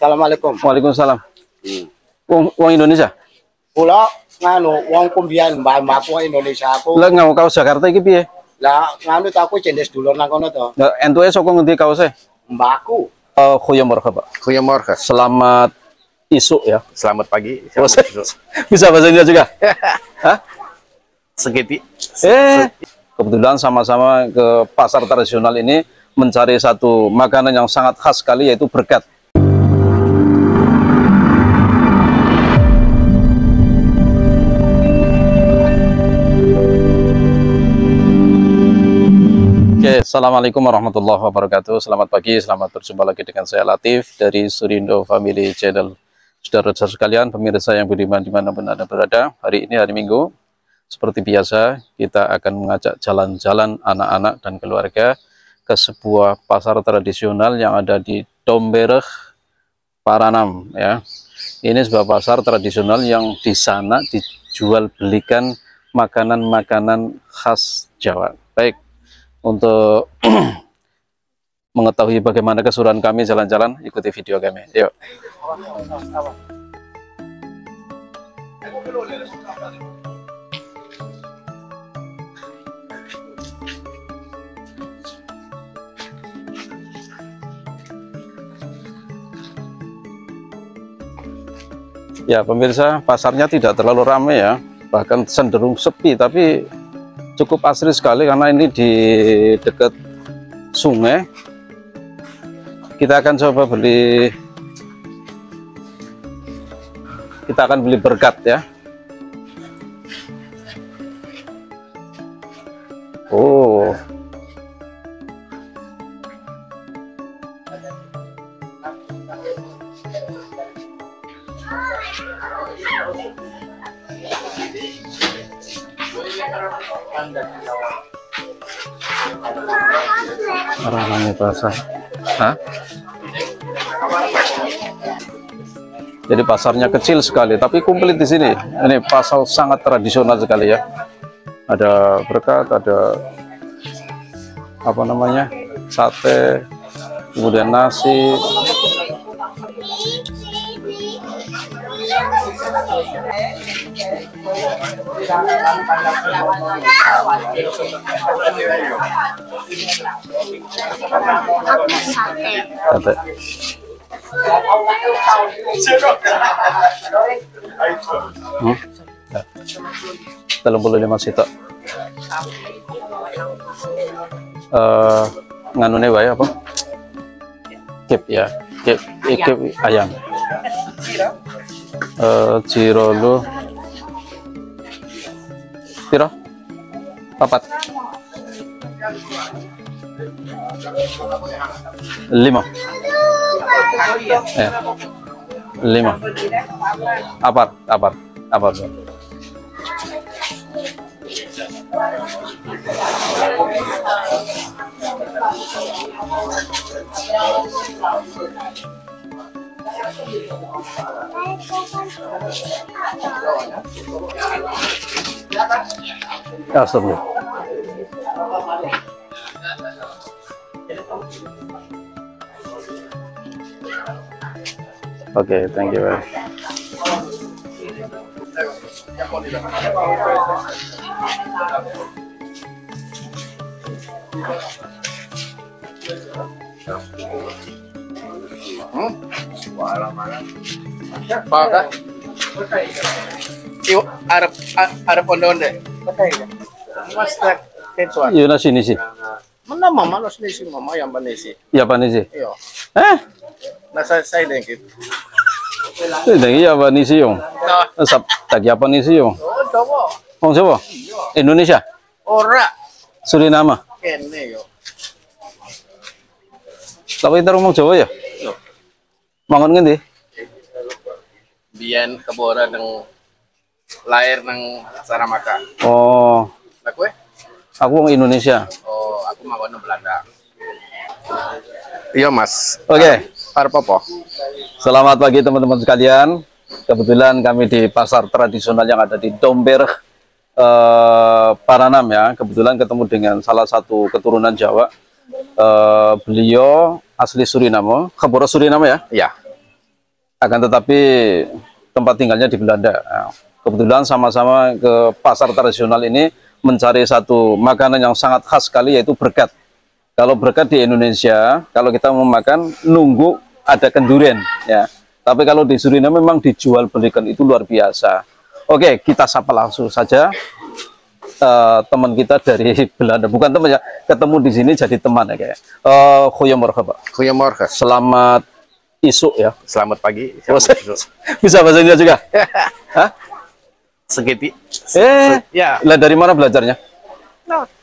Assalamualaikum. Waalaikumsalam. Hmm. Wong, wong Indonesia. Kula nganu wong kumbian mbah-mbahku Indonesia aku. Lah ngau kaos Jakarta iki piye? Lah nganu ta aku cendes dulur nang kono to. Lah entuke saka ngendi kaose? Mbahku. Uh, Goeiemorgen, Pak. Goedemorgen. Selamat isuk ya. Selamat pagi. Oh, Bisa bahasa Indonesia juga? Hah? Segiti. Eh, kebetulan sama-sama ke pasar tradisional ini mencari satu makanan yang sangat khas sekali yaitu berkat. Oke, Assalamualaikum warahmatullahi wabarakatuh. Selamat pagi, selamat berjumpa lagi dengan saya Latif dari Surindo Family Channel. Saudara-saudara sekalian, pemirsa yang budiman di mana pun Anda berada, hari ini hari Minggu, seperti biasa, kita akan mengajak jalan-jalan anak-anak dan keluarga ke sebuah pasar tradisional yang ada di Domberg, Paranam. Ya. Ini sebuah pasar tradisional yang di sana dijual belikan makanan-makanan khas Jawa. Baik, untuk mengetahui bagaimana keseruan kami jalan-jalan, ikuti video kami. Yuk. Ya, pemirsa, pasarnya tidak terlalu ramai ya, bahkan cenderung sepi, tapi cukup asri sekali karena ini di dekat sungai. Kita akan coba beli kita akan beli berkat ya. Jadi pasarnya kecil sekali, tapi komplit di sini. Ini pasar sangat tradisional sekali ya. Ada berkat, ada apa namanya sate, kemudian nasi. Sate. Hmm? Telung puluh lima sitok. Eh, nganune wae apa? Kip ya, kip, kip ayam. Eh, lu piro? Papat. Lima. Eh, lima. Apar, apar, apar. Astagfirullah. Oke, thank you. Bye. Apakah? Iwo, Arab, Arab onde-onde. Mas. Yun na sinisi. Mana mama nos nisi mama yang banisi. Ya pa nisi. Iyo. Eh? Nasa silent kit. Hindi ya pa nisi yung. No. Sa tagya pa nisi yung. Oh, dawa. Kung siya Indonesia. Ora. Suriname. Kene yo. Tapi tarong mong Jawa ya. Yo. Mangon ngendi? Biyan kabora ng lahir ng Saramaka. Oh, Aku eh? aku wong Indonesia. Oh, aku mau ng Belanda. Iya, Mas. Oke. Arab apa? Selamat pagi teman-teman sekalian. Kebetulan kami di pasar tradisional yang ada di Domberg eh, Paranam ya. Kebetulan ketemu dengan salah satu keturunan Jawa. Eh, beliau asli Suriname, Keboro Suriname ya. Iya. akan tetapi tempat tinggalnya di Belanda. Nah, kebetulan sama-sama ke pasar tradisional ini mencari satu makanan yang sangat khas sekali yaitu berkat. Kalau berkat di Indonesia, kalau kita mau makan nunggu ada kendurian ya. Tapi kalau di Suriname memang dijual belikan itu luar biasa. Oke, kita sapa langsung saja eh, teman kita dari Belanda. Bukan teman ya, ketemu di sini jadi teman ya kayak. Eh, goeiemorgen, Pak. Goedemorgen. Selamat isuk ya. Selamat pagi. Oh, Bisa bahasa Indonesia juga? Hah? Segiti. Eh, Ya, lah dari mana belajarnya?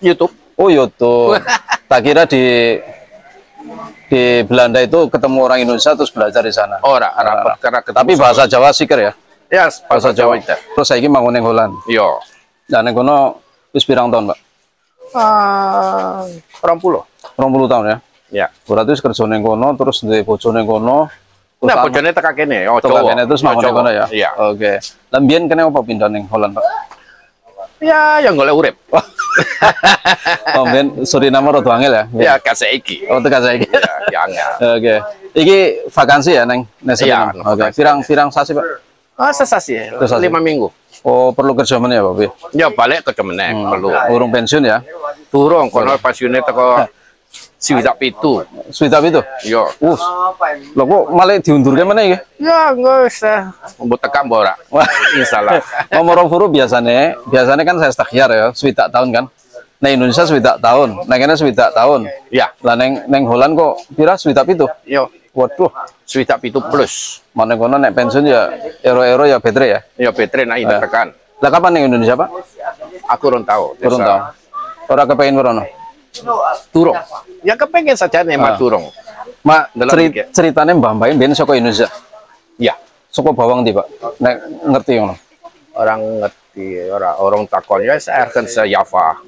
YouTube. Oh, YouTube. tak kira di di Belanda itu ketemu orang Indonesia terus belajar di sana. Ora, rapat karena ketemu Tapi bahasa Jawa sikir ya. Ya, Bahasa Jawa. itu. Terus saya ini mangun ning Holland. Yo. Dan ning kono wis pirang tahun, Pak? Ah, orang pulau. 20 tahun ya. Ya. Berarti wis kerja ning kono terus duwe bojo ning kono. Nah, bojone teka kene. Oh, cowok. kene terus Oh, mangun ning kono ya. Iya. Oke. Lan biyen kene apa pindah ning Holland, Pak? Ya, yang golek urip. Oh, biyen Suriname rada angel ya. Ya, kasih iki. Oh, tekan saiki. Ya, ya angel. Oke. Iki vakansi ya neng neng Iya? Oke. vakansi. Pirang pirang sasi, Pak? Ah, sesasi. Sesasi. Lima minggu. Oh, perlu kerja mana ya, Pak? Ya, balik ke kemenek. Perlu. Urung pensiun ya? Turun, kono pensiunnya teko Siwidak pitu. Swita itu? Yo. Uh, lo kok malah diundurkan mana ya? Ya, enggak usah. Mbok tekan mbok ora. Wah, Insyaallah. Nomor furu biasanya, biasanya kan saya stakyar ya, swita tahun kan. Nah Indonesia swita tahun, nah kene swita tahun. Ya, Lah neng neng Holland kok pira swita itu? yo. Waduh, Siwidak pitu plus. mana kono nek pensiun ya ero-ero ya betre ya. Ya, Petre naik Eh. tekan. Lah kapan neng Indonesia pak? Aku urung tahu. Desa. tahun. Ora kepengen merono. Turun. Ya kepengen saja nih Ah. mak turun. Mak ceritanya Mbah Mbah ben saka Indonesia. Ya, Saka bawang di Pak. Nek ngerti ngono. orang ngerti orang orang takon ya saya akan se Java.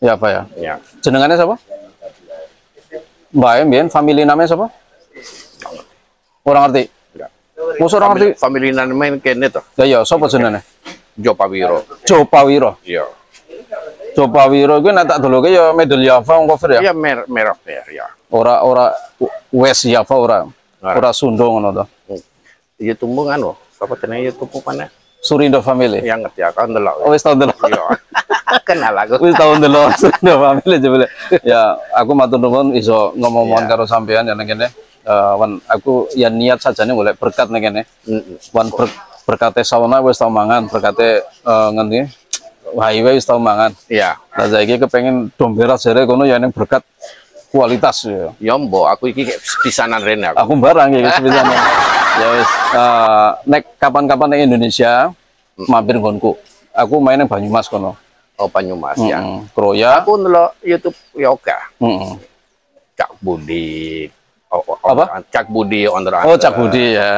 Ya apa ya? Ya. Jenengannya siapa? Mbah Mbien, family namanya siapa? Orang ngerti. Musuh orang ngerti. Family main kene to. Ya ya, sapa jenenge? Jopa Wiro. Jopawiro. Ya. Jopawiro kuwi nek tak doloke ya medal Java wong cover ya. Ya mer merah mer ya. Ora ora West Java ora. Ora. Ngono to. Iya tumbuh kan loh. Siapa tenang iya tumbuh mana? Surindo family. Yang ngerti aku ndelok. Oh, wis tau ndelok. Iya. Kenal aku. Wis tau ndelok Surindo family jebule. Ya, aku matur nuwun iso ngomong-ngomong Iya. karo sampean ya nang kene. Eh, wan aku ya niat sajane golek berkat nang kene. Wan ber, berkate sauna wis tau mangan, berkate ngendi? Highway wis tau mangan. Iya. Lah saiki kepengen domberat jare kono ya ning berkat kualitas ya. Ya mbok aku iki kayak pisanan rene aku. Aku barang ya sebenarnya. ya wis eh, nek kapan-kapan ning Indonesia mampir nggonku. Aku main ning Banyumas kono. Oh Banyumas ya. Heeh. Kroya. Aku ndelok YouTube yoga. Heeh. Cak Budi. Oh, oh, Apa? Cak Budi on the Oh, Cak Budi ya.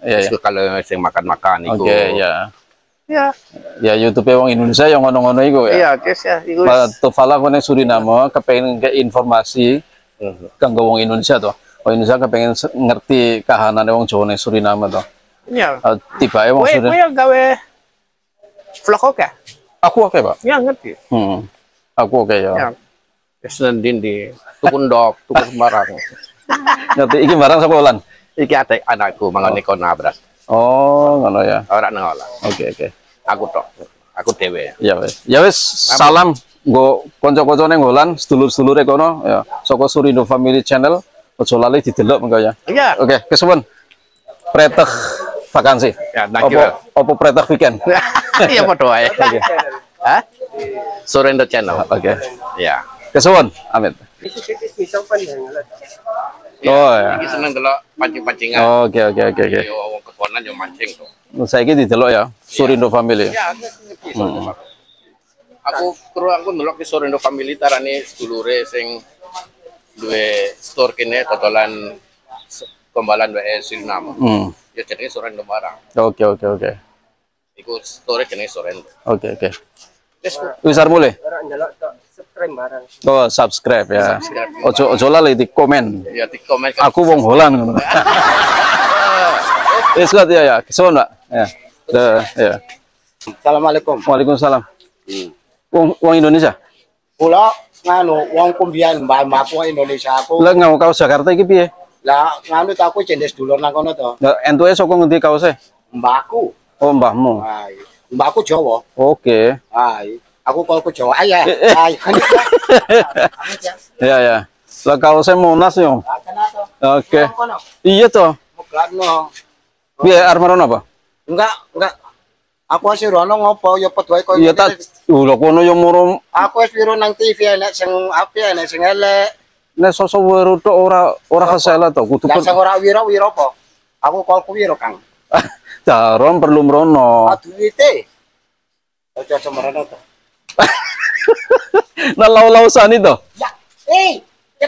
Ya. Terus kalau sing makan-makan iku. Oke, ya. Ya. Ya YouTube wong Indonesia yang ngono-ngono iku ya. Iya, guys ya. Iku Pak Tufala kene Suriname kepengen ke informasi Mhm. kanggo wong Indonesia to. Wong Indonesia kepengen se- ngerti kahanane wong Jawa ning Suriname to. Iya. Uh, tibae wong Kowe Suriname. kowe gawe vlog oke? Aku oke, Pak. Ya ngerti. Hmm. Aku oke ya. Ya. Wis nendin di tuku ndok, tuku sembarang. Ngerti iki barang sapa Ulan? Iki ate anakku mangane kon nabras. Oh, ngono ya. Ora nang olah. Oke, oke. Aku tok. Aku dhewe. Ya wis. Ya wis, salam nggo kanca-kanca ning Holland, sedulur-sedulure kono ya. Saka Surindo Family Channel. Ojo lali didelok mengko ya. Iya. Oke, kesuwun. Pretek vakansi. Ya, thank you. Apa apa pretek weekend? Iya padha wae. Hah? Surendo channel. Oke. Ya. Kesuwun, Amit. Oh, ya. Iki seneng delok pancing-pancingan. Oke, oke, oke, oke. Kekonan yo mancing tuh. Saiki didelok ya, Surindo Family. Ya, aku ngerti. Aku kru aku ndelok ki Sorindo Family tarane sedulure sing duwe store kene totolan kembalan wae Suriname. Hmm. Ya jenenge Sorindo barang. Oke, oke, oke. Iku store jenenge Sorindo. Oke, oke. Wis Wis arep mulai? Oh, subscribe ya. Ojo ojo lali di komen. ya di komen. Aku wong Holland ngono. Wis kuat ya ya. Kesuwun, Pak. Ya. Dah, ya. Assalamualaikum. Waalaikumsalam. Hmm. Wong wong Indonesia. Kula nganu wong kumbian mbah mbahku Indonesia aku. Lah ngau kau Jakarta iki piye? Lah nganu ta aku cendes dulur nang kono to. Nah, entuke saka ngendi kaose? Mbakku. Oh, mbahmu. Hai. Mbakku Jawa. Oke. Hai. Aku kolku Jawa. Ay, ya. Eh, Hai. Ya ya. Lah kaose Monas yo. Ah? Oke. Iya toh. Mugano. Piye arep apa? Enggak, enggak. Aku wis rono ngopo ya padha koyo Iya tak lho kono yo murung Aku wis wiro nang TV enek sing apik enek sing elek. nek sosok weru tok ora ora kesela to kudu Lah sing ora wiro wiro apa? Aku kolku wiro, Kang. Daron perlu mrono. Ah duwite. Ojo semerono to. Nah lau-lausan itu. Ya,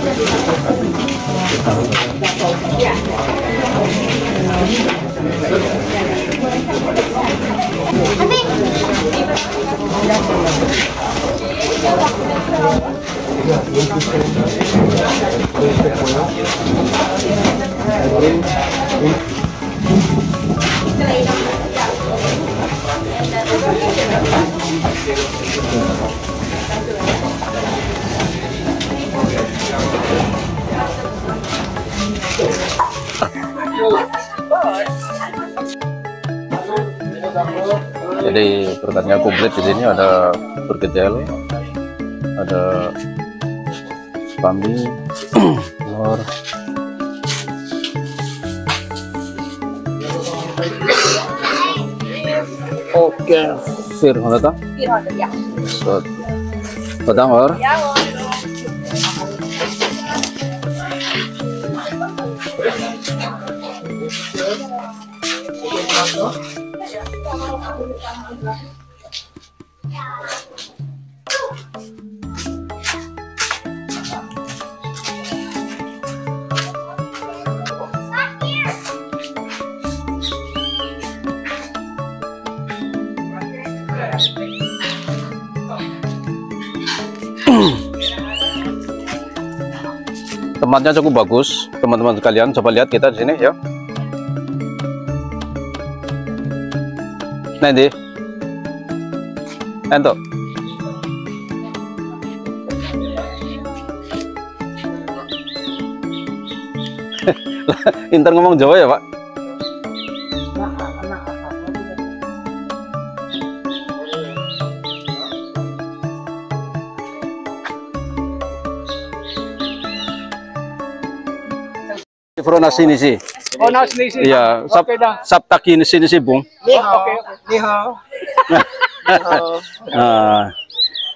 escot ya. Jadi pertanyaan komplit di sini ada bergedel, ada kambing, telur, Oke. sir, mana ta? ya. Sot. Padang or. Tempatnya cukup bagus, teman-teman sekalian. Coba lihat kita di sini, ya. Nanti, ento. Inter ngomong Jawa ya, Pak? Frona sini sih. Oh, now sneezy. Iya, sap, Okay dah. sap taki di sini sih, Bung. Ni hao. Okay. Ni hao. Ah,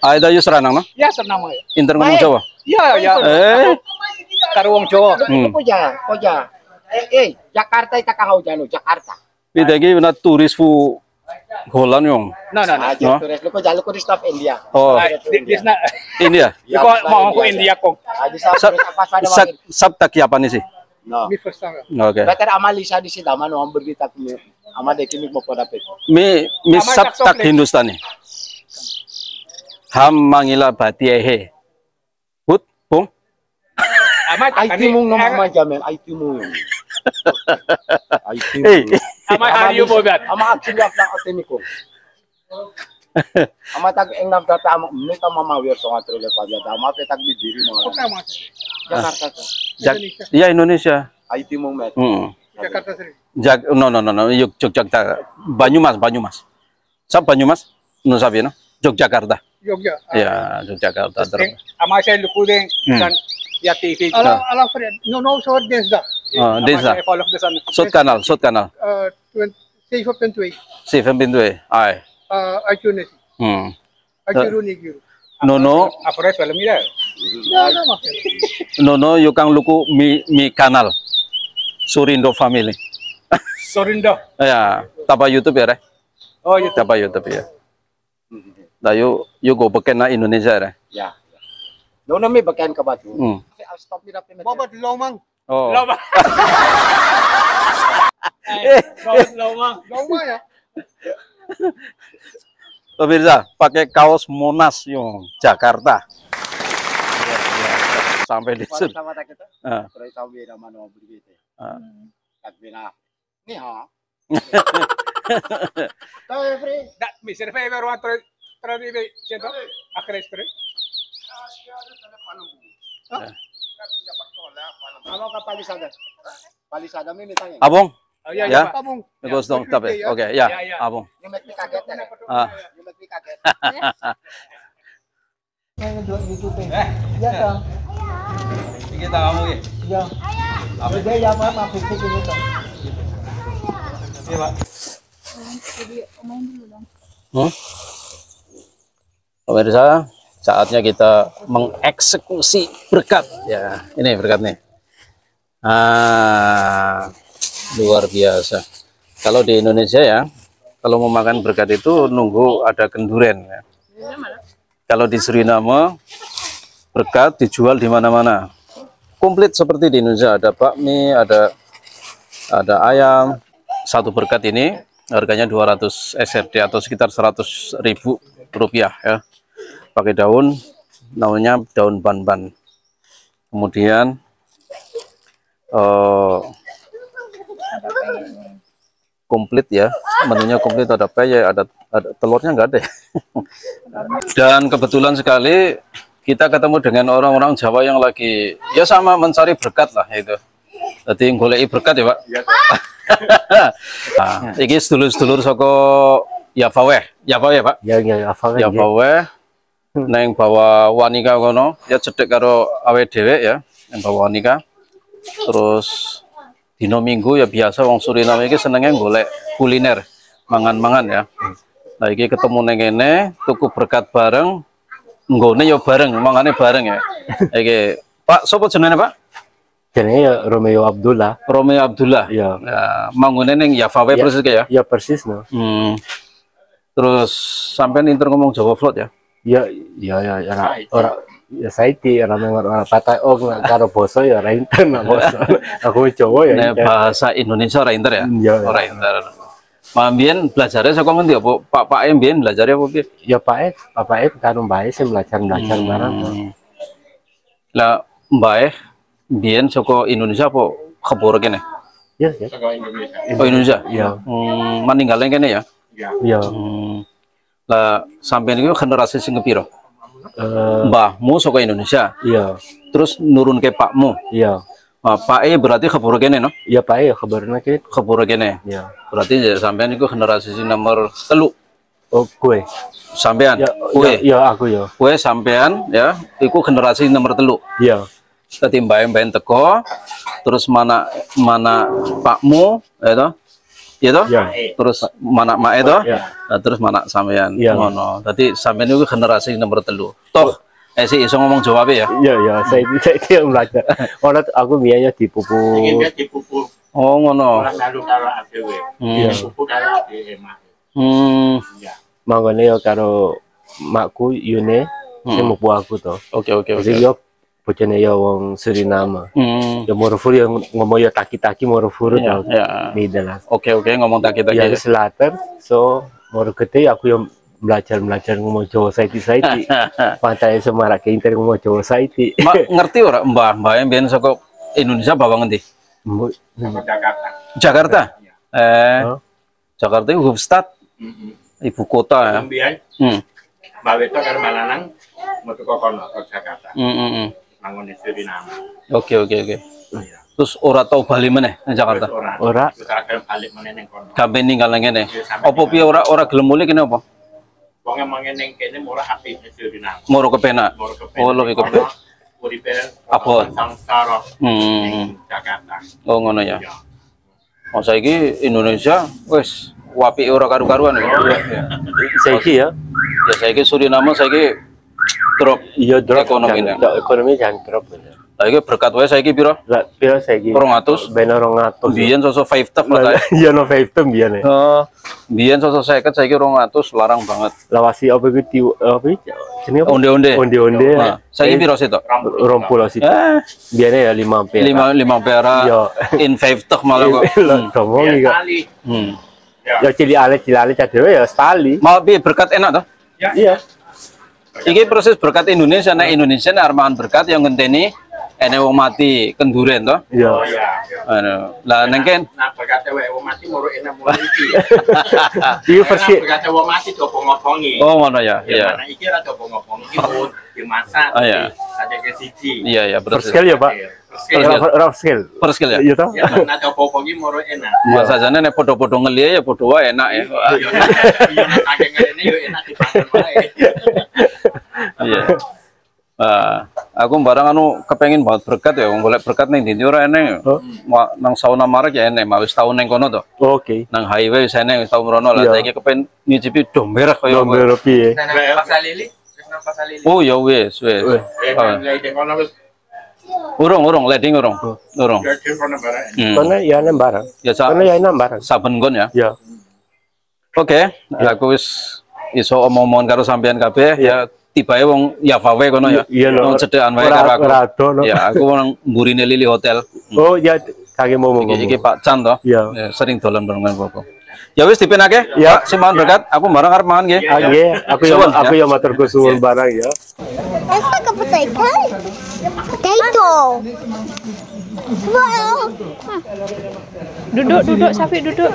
ada yus ranang no? Ya, senang mo. Inter ngomong Jawa. Ya, ya. Eh, Karuang Jawa. hmm. Koja, koja. Eh, eh, Jakarta ita kang jano, Jakarta. Bidagi na turis fu Holland yung. No, no, no. Aja No. turis lu ko jalo ko di staff India. Oh, Ay, This na. India. Iko mau ko India ko. Sa Sab, sab, wakil. sab taki sih? No. Mi first time. Oke. Better amalisa di sida mano ang berita ko ama de kimi mo pada pet. Mi mi Amai sab tak tak sokle. Hindustani. Ham mangila bati ehe. Hut, Bung. Amay Ay takani. timong no mama jamen, ay timong. Ay Eh, timong. Amay hariyo mo bat. Ama akin yak na atemi ko. Ama tag eng nam data ama mi ta mama wer so ngatro le pa data ama pe tag di diri mo. Jakarta Jak, iya Indonesia. Timong met. Hmm. Jakarta sir. Jak, no no no no, Yog, Yogyakarta. Banyumas, Banyumas. Sab Banyumas? No sabi no? Yogyakarta. Yogya. Ya, Yogyakarta. Terus amay siya lukudeng Hmm. kan ya TV. Ah. Ala ala friend. No no so dance da. Oh, dance da. Follow the sun. Sud kanal, sud kanal. Uh, 20 safe up and way. Si Pintu eh. Ay. Uh, Arjuna. Hmm. Arjuna ida. Ya, nama. nono yukang luku mi mi kanal. Surindo family. Sorindo. Ya, tapa YouTube ya, re. Oh, you Tapa YouTube ya. Dayo, yo go beken na Indonesia re. Ya. No no mi bakan ka ba tu? Hmm. I'll stop up Babat lomang. Oh. Lama. Eh, Bawat lama. Lama ya. Pemirsa, pakai kaos Monas yung Jakarta. Sampai di sini. sama tak kita? Ah. Pero ikaw bina man mo begitu. Ah. Tag bina. Ni ha. Tahu free. Da, mi serve per un tre tre di cento. A crescere. Ano ka palisada? Palisada mo ni tanya. Abong, Oh, ya, Ya. ya. Tabung. Terus dong, tapi oke ya, Ya, ya. abong. Yung make me kaget eh. Ah. Yung make me kaget. Kita kamu ya. Hmm? Pemirsa, saatnya kita mengeksekusi berkat. Ya, ini berkat nih. Ah, luar biasa. Kalau di Indonesia ya, kalau mau makan berkat itu nunggu ada kenduren. Ya. Kalau di Suriname, berkat dijual di mana-mana. Komplit seperti di Indonesia, ada bakmi, ada ada ayam. Satu berkat ini harganya 200 SRD atau sekitar 100 ribu rupiah ya. Pakai daun, namanya daun ban-ban. Kemudian eh, komplit ya, menunya komplit ada peye, ada, ada telurnya nggak ada. ya. Dan kebetulan sekali kita ketemu dengan orang-orang Jawa yang lagi ya sama mencari berkat lah itu. Jadi goleki berkat ya, Pak. nah, iki sedulur-sedulur saka Yavaweh. Yavaweh, Pak. Ya ya apa kan? Yavaweh neng bawa wanika kono, ya cedek karo awe dhewe ya, yang bawa wanika. Terus dino minggu ya biasa wong Suriname iki senenge golek kuliner, mangan-mangan ya. Nah, iki ketemu neng kene, tuku berkat bareng, nggone ya bareng, mangane bareng ya. Iki Pak, sapa jenenge Pak? Jenenge ya Romeo Abdullah. Romeo Abdullah. Ya. Ya, mangune ning Yavawe Ya. persis ya. Ya persis no. Hmm. Terus sampean inter ngomong Jawa Float ya? Ya ya ya ya ora ora ya saiti ora mengur ora patah oh nggak karo boso ya ora inten nah, boso. Aku Jawa ya. Inten. bahasa Indonesia ora inter ya? Ya, ya. Ora inter. Mambien belajarnya saka ngendi apa? Pak Pak Mbien belajarnya apa piye? Ya Pak Ed, Pak Ed karo Mbak sih belajar belajar bareng. Hmm. Lah Mbak Mbien saka Indonesia apa keboro kene? Ya ya. Oh Indonesia. Ya Hmm, maninggalnya kene ya? ya. Hmm. Lah sampean iku generasi sing kepiro? Eh, Mbahmu saka Indonesia, ya terus nurun ke pakmu. ya. Nah, Pak E berarti keburu kene no? Ya Pak Ed kabarnya kan. Keburu kene. Ya. Berarti ya, sampean itu generasi nomor telu. Oh kue. Sampean, Ya kue, ya, ya aku ya. kue sampean ya, iku generasi nomor telu. Ya. Dadi mbak teko, terus mana mana pakmu, ya toh? Ya toh? Ya. Terus mana mak itu, Ya. nah, terus mana sampean. Ya. Ngono. Dadi sampean itu generasi nomor telu. Toh, eh sih iso ngomong Jawa ya? Ya ya saya saya dia belajar. Orang aku biaya di pupu. Ingin dia dipupuk Oh, ngono. orang lalu kalau Hmm. kalau. Hmm. Ya. Mangane yo karo makku Yune sing Hmm. mupu aku to. Oke, oke, oke. Bojone yo wong Suriname. Hmm. Ya Morofur yo ngomong yo taki-taki Morofur Ya, to. ya. Di dalam. Oke, oke, ngomong tak kita Ya selatan so moro gede aku yo belajar belajar ngomong Jawa saiti saiti. Pantai Semarang ke inter ngomong Jawa saiti. Mbak ngerti ora Mbah Mbah yang biyen saka Indonesia bawa ngendi? Jakarta. Jakarta. Eh, Oh. Jakarta itu Hoofdstad, ibu kota ya. Hmm. Mbak Weto karo Malanang metu ke kono ke Jakarta. Hmm, hmm, di Suriname. Oke, oke, oke. Terus ora tau bali meneh nang Jakarta. Ora. Ora. Balik meneh ning kono. Gampe ninggal nang kene. Apa piye ora ora gelem mulih kene apa? Wong emang ning kene murah apik di Suriname. Moro kepenak. Moro ke Oh, lebih kepenak. Uripe Abot. sangsara Hmm. Jakarta. Oh ngono ya. Ya. Oh saiki Indonesia wis wapi ora karu-karuan ya. Saiki ya. Ya saiki Suriname saiki drop Iya drop Ekonomi jangan- nih. ekonomi jangan drop. ya. Lah iki berkat wae saiki piro? Lah piro saiki? 200. Ben 200. Biyen sosok 5 tep lah. Lah iya no 5 tem biyen. Oh, biyen sosok 50 saiki 200 larang banget. Lawasi apa iki ti apa iki? Jenenge apa? Onde-onde. Onde-onde. Nah, saiki piro sih to? Rompulo sih. Eh, Biyen ya 5 ampere. 5 5 pera Iya. in 5 teh malah kok. Lah ngomong iki. kok. Hmm. Ya cilik ale cilik ale cadewe ya stali. Mau piye berkat enak toh? Iya. Iki proses berkat Indonesia, nek Indonesia nek armaan berkat yang ngenteni ene wong mati kenduren toh. Iya. Oh ya. Anu, Lah neng ken Nah, berkata wae wong mati moro enak moro iki. Iki versi Berkata wong mati dopong-ngopongi. Oh ngono ya. Ya, Iya. mana iki ora dopong-ngopongi iki pun dimasak. Oh, iya. Ada ke siji. Iya ya first betul. scale ya, Pak. First skill ya. Iya toh? ya mana dopong-ngopongi moro enak. Mas sajane nek podo-podo ngeliye ya podo wae enak ya. Iya, iya, saking ngene yo enak dipangan wae. Iya. Ah, aku barang anu kepengin banget berkat ya, golek berkat ning ndi ora eneng. Oh. Nang sauna marek ya eneng, mau wis tau ning kono to. Oke. Nang highway wis eneng wis tau mrono lah. Iya. Saiki kepen nyicipi domber kaya. Nomor piye? Nah, nang pasal lili, wis nang lili. Oh ya wis. Eh, Ah. kono wis Urung urung leding urung. Urung. jadi kono barang. Hmm. Karena ya enak barang. Ya sa Karena ya enak barang. saben gon ya. Ya. Oke, aku wis iso omong-omongan karo sampean kabeh ya tibae wong Yavawe kono ya. Iya lho. Wong cedekan wae karo aku. ora ado, no. Ya, aku nang mburine Lili Hotel. Oh ya kage mau ngomong. Iki, Pak Chan to. Iya. Ya, sering dolan bareng karo Bapak. Ya wis dipinake. Ya. Pak, Simon berkat. Aku bareng arep mangan nggih. Ah, iya, aku yang Suwun, aku ya. yang matur kusuwun barang ya. Let's take a potato. Potato. Wow. Duduk, duduk, Safi duduk.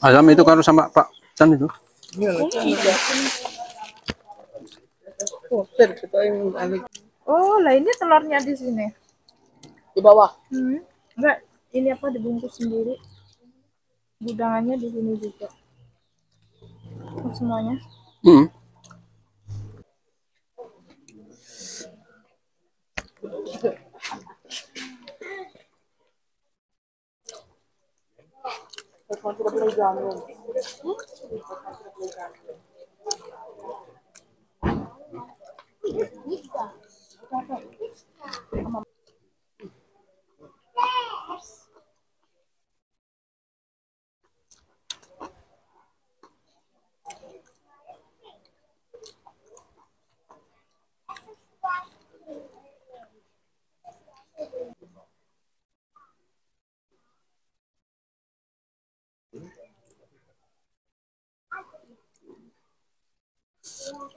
Ayam itu karo sama Pak Chan itu. Oh, lah ini telurnya di sini. Di bawah. Hmm. Enggak, ini apa dibungkus sendiri. Gudangannya di sini juga. Oh, semuanya. Hmm. Per contro playground. Per contro playground. Pizza. Pizza.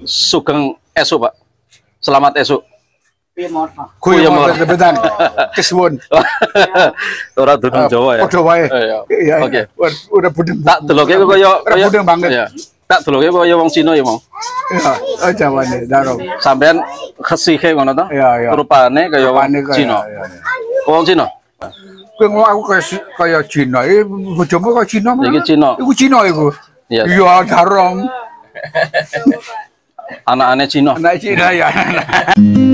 Sugeng esuk, Pak. Selamat esuk. Kuwi Mor. bebetan. Kesuwun. Ora dudung Jawa ya. Padha wae. Iya. Iya. Oke. Udah- budeng. Tak deloke kok kaya Ora budeng banget. Iya. Tak deloke kok kaya wong Cina ya, Mau. Iya. Oh jawane darong. Sampean khesihe ngono to? Iya, iya. Rupane kaya wong kaya- Cina. iya. Wong Cina. Kowe ngomong aku kaya si- kaya Cina. Eh bojomu kaya Cina. Iki Cina. Iku Cina iku. Iya. Iya, darong. Anakane Cina. Anak Cina ya.